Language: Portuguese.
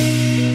Música